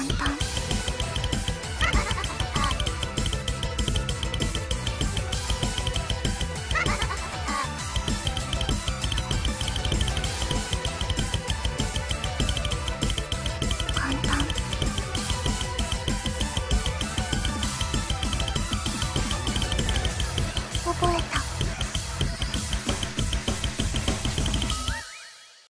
I'm done.